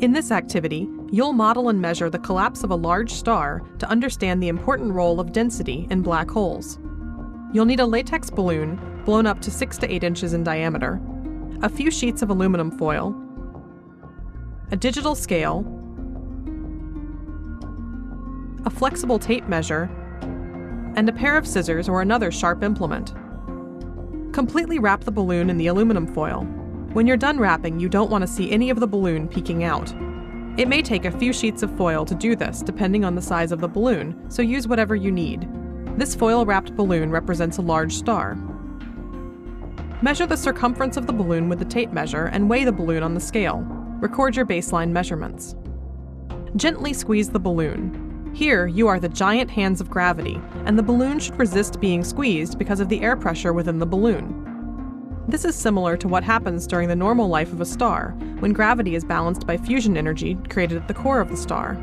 In this activity, you'll model and measure the collapse of a large star to understand the important role of density in black holes. You'll need a latex balloon blown up to 6 to 8 inches in diameter, a few sheets of aluminum foil, a digital scale, a flexible tape measure, and a pair of scissors or another sharp implement. Completely wrap the balloon in the aluminum foil. When you're done wrapping, you don't want to see any of the balloon peeking out. It may take a few sheets of foil to do this, depending on the size of the balloon, so use whatever you need. This foil wrapped balloon represents a large star. Measure the circumference of the balloon with the tape measure and weigh the balloon on the scale. Record your baseline measurements. Gently squeeze the balloon. Here, you are the giant hands of gravity, and the balloon should resist being squeezed because of the air pressure within the balloon. This is similar to what happens during the normal life of a star, when gravity is balanced by fusion energy created at the core of the star.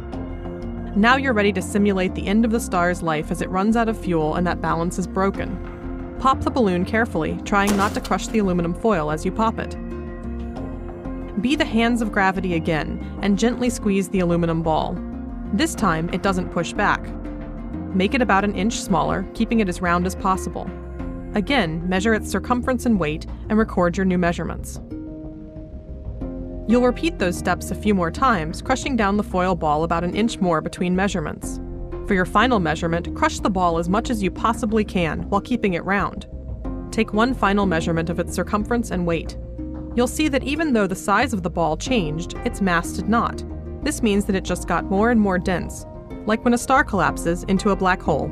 Now you're ready to simulate the end of the star's life as it runs out of fuel and that balance is broken. Pop the balloon carefully, trying not to crush the aluminum foil as you pop it. Be the hands of gravity again and gently squeeze the aluminum ball. This time, it doesn't push back. Make it about an inch smaller, keeping it as round as possible. Again, measure its circumference and weight and record your new measurements. You'll repeat those steps a few more times, crushing down the foil ball about an inch more between measurements. For your final measurement, crush the ball as much as you possibly can while keeping it round. Take one final measurement of its circumference and weight. You'll see that even though the size of the ball changed, its mass did not. This means that it just got more and more dense, like when a star collapses into a black hole.